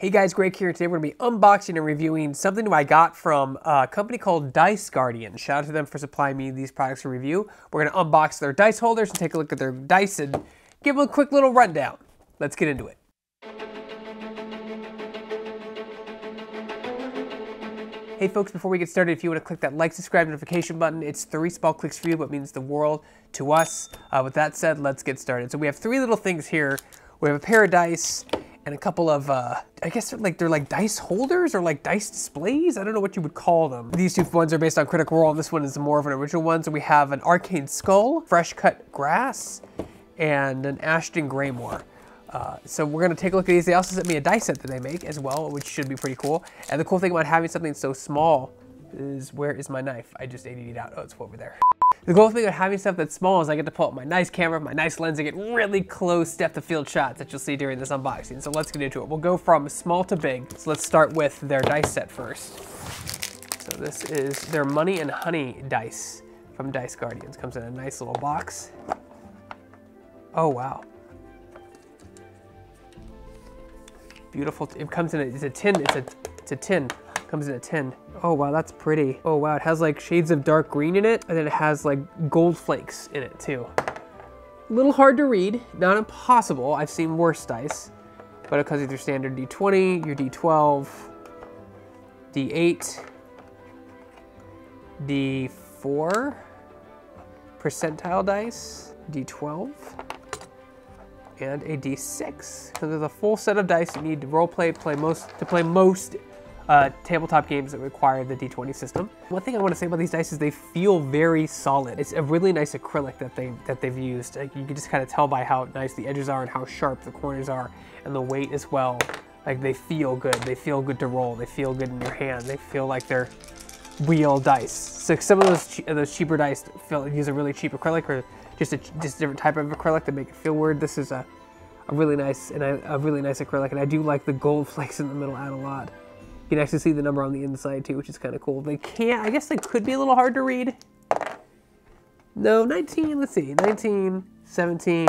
Hey guys, Greg here. Today we're going to be unboxing and reviewing something I got from a company called Dice Guardian. Shout out to them for supplying me these products to review. We're going to unbox their dice holders and take a look at their dice and give them a quick little rundown. Let's get into it. Hey folks, before we get started, if you want to click that like, subscribe, notification button, it's three small clicks for you, but means the world to us. Uh, with that said, let's get started. So we have three little things here. We have a pair of dice, and a couple of, uh, I guess they're like they're like dice holders or like dice displays. I don't know what you would call them. These two ones are based on Critical Role, this one is more of an original one. So we have an Arcane Skull, Fresh Cut Grass, and an Ashton Greymoore. Uh, so we're gonna take a look at these. They also sent me a dice set that they make as well, which should be pretty cool. And the cool thing about having something so small is where is my knife? I just ate it out. Oh, it's over there. The cool thing of having stuff that's small is I get to pull out my nice camera, my nice lens, and get really close depth of field shots that you'll see during this unboxing. So let's get into it. We'll go from small to big. So let's start with their dice set first. So this is their Money and Honey dice from Dice Guardians. Comes in a nice little box. Oh, wow. Beautiful. It comes in a, it's a tin, it's a, it's a tin. Comes in a tin. Oh wow, that's pretty. Oh wow, it has like shades of dark green in it, and then it has like gold flakes in it too. A little hard to read, not impossible. I've seen worse dice, but it comes with your standard D20, your D12, D8, D4 percentile dice, D12, and a D6. So there's a full set of dice you need to roleplay, play most to play most uh, tabletop games that require the D20 system. One thing I want to say about these dice is they feel very solid. It's a really nice acrylic that they that they've used. Like you can just kind of tell by how nice the edges are and how sharp the corners are, and the weight as well. Like they feel good. They feel good to roll. They feel good in your hand. They feel like they're real dice. So some of those those cheaper dice feel, use a really cheap acrylic or just a just a different type of acrylic to make it feel weird. This is a a really nice and a really nice acrylic, and I do like the gold flakes in the middle add a lot. You can actually see the number on the inside too, which is kind of cool. They can't, I guess they could be a little hard to read. No, 19, let's see, 19, 17,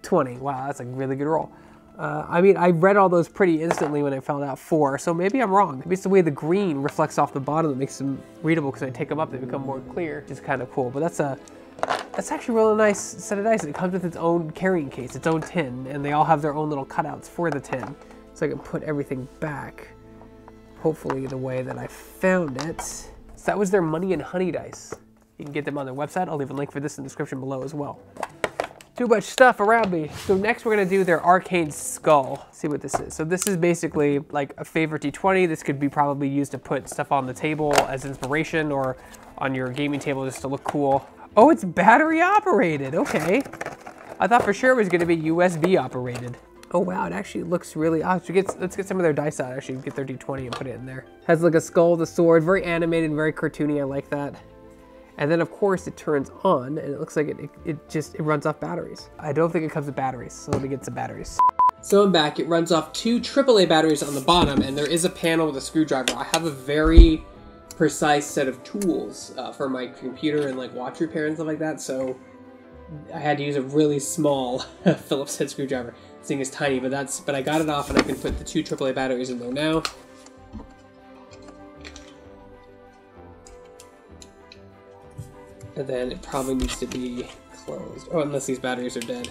20. Wow, that's a really good roll. Uh, I mean, I read all those pretty instantly when I found out four, so maybe I'm wrong. Maybe it's the way the green reflects off the bottom that makes them readable because I take them up, they become more clear, which is kind of cool. But that's a, that's actually really nice set of dice. It comes with its own carrying case, its own tin, and they all have their own little cutouts for the tin. So I can put everything back hopefully the way that I found it. So that was their Money and Honey dice. You can get them on their website. I'll leave a link for this in the description below as well. Too much stuff around me. So next we're gonna do their Arcane Skull. See what this is. So this is basically like a favorite D20. This could be probably used to put stuff on the table as inspiration or on your gaming table just to look cool. Oh, it's battery operated, okay. I thought for sure it was gonna be USB operated. Oh wow, it actually looks really, so get, let's get some of their dice out actually, get their D20 and put it in there. Has like a skull, the sword, very animated, very cartoony, I like that. And then of course it turns on and it looks like it, it, it just, it runs off batteries. I don't think it comes with batteries, so let me get some batteries. So I'm back, it runs off two AAA batteries on the bottom and there is a panel with a screwdriver. I have a very precise set of tools uh, for my computer and like watch repair and stuff like that, so I had to use a really small Phillips head screwdriver. Thing is tiny, but that's but I got it off and I can put the two AAA batteries in there now. And then it probably needs to be closed. Oh, unless these batteries are dead.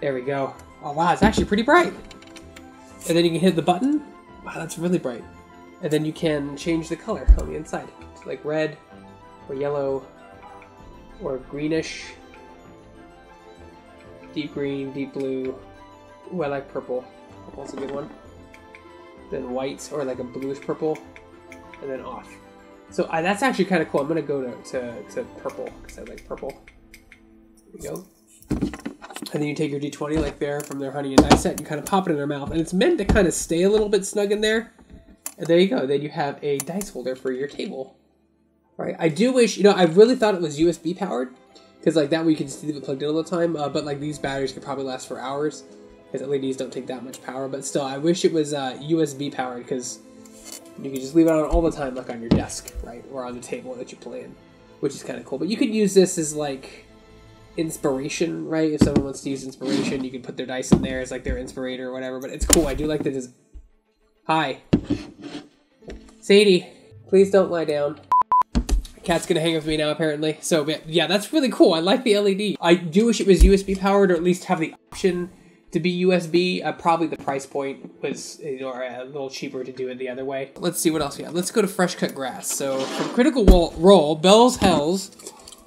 There we go. Oh wow, it's actually pretty bright. And then you can hit the button. Wow, that's really bright. And then you can change the color on the inside. It's like red, or yellow, or greenish, deep green, deep blue, Ooh, I like purple. Purple's a good one. Then white, or like a bluish purple, and then off. So that's actually kind of cool. I'm gonna go to, to, to purple because I like purple. There we go. And then you take your D20 like there from their honey and dice set and kind of pop it in their mouth. And it's meant to kind of stay a little bit snug in there. And there you go. Then you have a dice holder for your table. Right. I do wish, you know, I really thought it was USB powered. Because like that way you can just leave it plugged in all the time. Uh, but like these batteries could probably last for hours because LEDs don't take that much power. But still, I wish it was uh, USB powered because you can just leave it on all the time, like on your desk, right, or on the table that you play in, which is kind of cool. But you could use this as like inspiration, right? If someone wants to use inspiration, you can put their dice in there as like their inspirator or whatever. But it's cool. I do like the Hi. Sadie, please don't lie down. Cat's gonna hang with me now, apparently. So, yeah, that's really cool. I like the LED. I do wish it was USB powered, or at least have the option to be USB. Uh, probably the price point was you know, a little cheaper to do it the other way. Let's see what else we have. Let's go to Fresh Cut Grass. So, from Critical Role, Bell's Hells,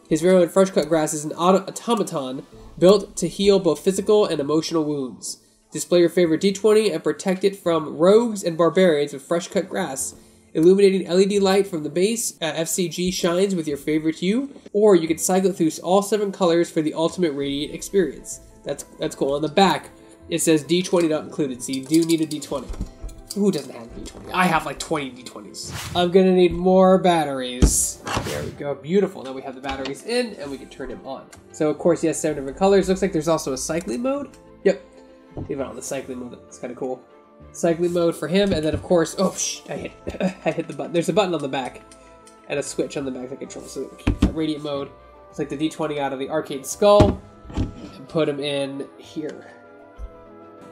his very own Fresh Cut Grass is an auto automaton built to heal both physical and emotional wounds. Display your favorite D20 and protect it from rogues and barbarians with fresh cut grass. Illuminating LED light from the base, uh, FCG shines with your favorite hue, or you can cycle through all seven colors for the ultimate radiant experience. That's that's cool. On the back, it says D20 not included, so you do need a D20. Who doesn't have a D20? I have like 20 D20s. I'm gonna need more batteries. There we go, beautiful. Now we have the batteries in, and we can turn him on. So of course he has seven different colors. Looks like there's also a cycling mode. Yep, even on the cycling mode, it's kind of cool. Cycling mode for him, and then of course, oh, shh, I hit, I hit the button. There's a button on the back, and a switch on the back that controls. So keep that radiant mode. It's like the D20 out of the arcade skull, and put him in here.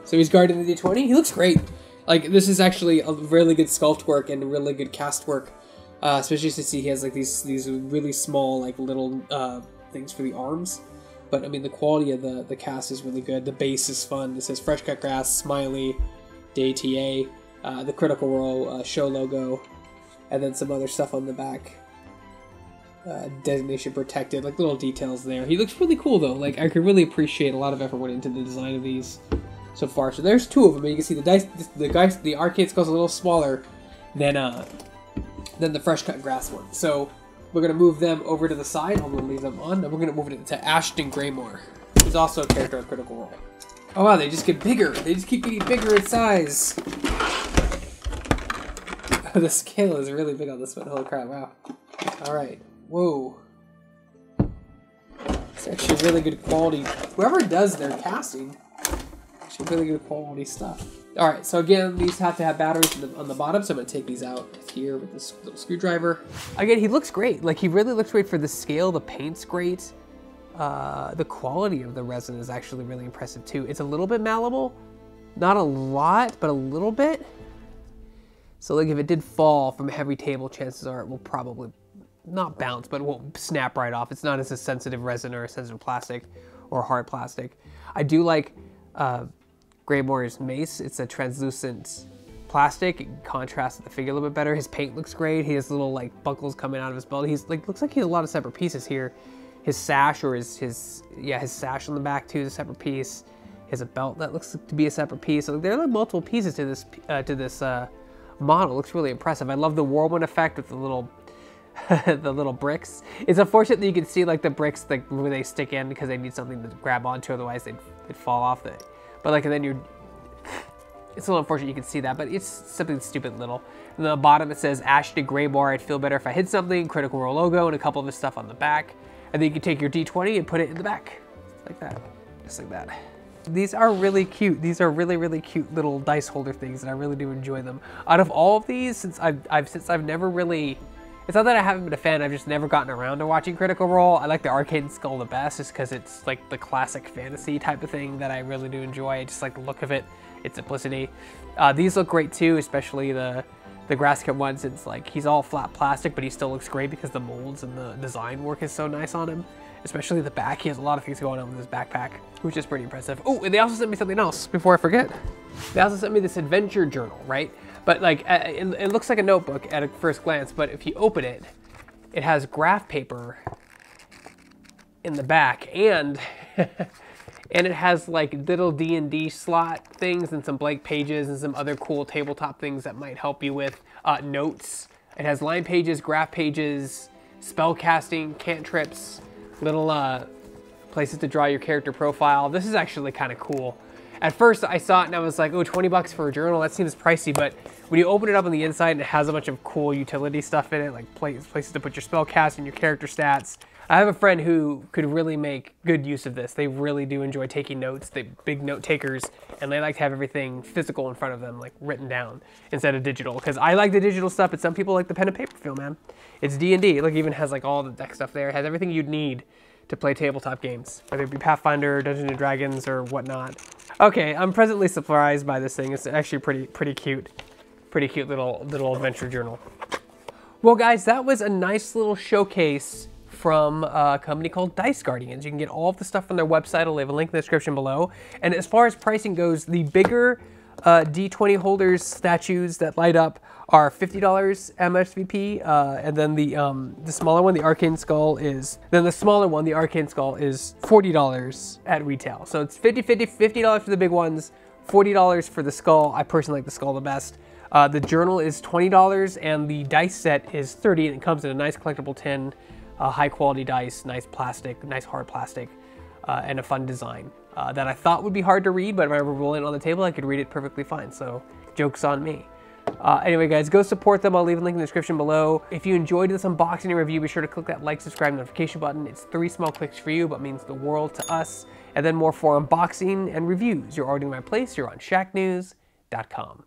So he's guarding the D20. He looks great. Like this is actually a really good sculpt work and really good cast work, uh, especially see he has like these these really small like little uh, things for the arms. But I mean, the quality of the, the cast is really good. The base is fun. It says Fresh Cut Grass, Smiley, Day TA, uh, the Critical Role uh, show logo, and then some other stuff on the back. Uh, designation protected, like little details there. He looks really cool though. Like I could really appreciate a lot of effort went into the design of these so far. So there's two of them. And you can see the dice, the guys, the arcade skull's a little smaller than uh than the fresh cut grass one. So we're to move them over to the side. I'm to leave them on. And we're to move it to Ashton Greymoore, He's also a character of Critical Role. Oh wow, they just get bigger. They just keep getting bigger in size. the scale is really big on this one. Holy crap, wow. Alright. Whoa. It's actually really good quality. Whoever does their casting, really good quality stuff. All right, so again, these have to have batteries the, on the bottom, so I'm gonna take these out here with this little screwdriver. Again, he looks great. Like, he really looks great for the scale. The paint's great. Uh, the quality of the resin is actually really impressive too. It's a little bit malleable. Not a lot, but a little bit. So like if it did fall from a heavy table, chances are it will probably not bounce, but it won't snap right off. It's not as a sensitive resin or a sensitive plastic or hard plastic. I do like uh, Greymoore's mace. It's a translucent plastic. It contrasts the figure a little bit better. His paint looks great. He has little like buckles coming out of his belt. He's like looks like he has a lot of separate pieces here. His sash or his his yeah his sash on the back too is a separate piece. He has a belt that looks to be a separate piece. So there are like multiple pieces to this uh, to this uh, model. It looks really impressive. I love the whirlwind effect with the little the little bricks. It's unfortunate that you can see like the bricks like where they stick in because they need something to grab onto, otherwise they'd, they'd fall off. The, but like, and then you're, it's a little unfortunate you can see that, but it's something stupid little. And the bottom it says Ashton Graybar, I'd feel better if I hit something, Critical Role logo, and a couple of his stuff on the back. And then you can take your D20 and put it in the back, like that, just like that. These are really cute. These are really, really cute little dice holder things, and I really do enjoy them. Out of all of these, since I've, I've since I've never really it's not that I haven't been a fan, I've just never gotten around to watching Critical Role. I like the Arcade Skull the best just because it's like the classic fantasy type of thing that I really do enjoy. I just like the look of it, its simplicity. Uh, these look great too, especially the the grass cut ones. It's like he's all flat plastic, but he still looks great because the molds and the design work is so nice on him. Especially the back, he has a lot of things going on with his backpack, which is pretty impressive. Oh, and they also sent me something else before I forget. They also sent me this adventure journal, right? But like, it, it looks like a notebook at a first glance, but if you open it, it has graph paper in the back and and it has like little D&D slot things and some blank pages and some other cool tabletop things that might help you with uh, notes. It has line pages, graph pages, spell casting, cantrips, little uh, places to draw your character profile. This is actually kind of cool. At first I saw it and I was like, oh, 20 bucks for a journal, that seems pricey, but when you open it up on the inside it has a bunch of cool utility stuff in it, like places to put your spell cast and your character stats. I have a friend who could really make good use of this. They really do enjoy taking notes. They big note takers, and they like to have everything physical in front of them, like written down instead of digital. Because I like the digital stuff, but some people like the pen and paper feel, man. It's D and D. Like even has like all the deck stuff there. It has everything you'd need to play tabletop games, whether it be Pathfinder, Dungeons and Dragons, or whatnot. Okay, I'm presently surprised by this thing. It's actually pretty pretty cute. pretty cute little little adventure journal. Well, guys, that was a nice little showcase from a company called Dice Guardians. You can get all of the stuff from their website. I'll leave a link in the description below. And as far as pricing goes, the bigger uh, D20 holders statues that light up are $50 MSVP, uh, and then the um, the smaller one, the Arcane Skull, is then the smaller one, the Arcane Skull, is $40 at retail. So it's 50 50 $50 for the big ones, $40 for the skull. I personally like the skull the best. Uh, the journal is $20 and the dice set is 30 and it comes in a nice collectible tin, uh, high quality dice, nice plastic, nice hard plastic, uh, and a fun design uh, that I thought would be hard to read, but if I were rolling it on the table, I could read it perfectly fine. So joke's on me. Uh, anyway, guys, go support them. I'll leave a link in the description below. If you enjoyed this unboxing and review, be sure to click that like, subscribe, notification button. It's three small clicks for you, but means the world to us. And then more for unboxing and reviews. You're already in my place. You're on shacknews.com.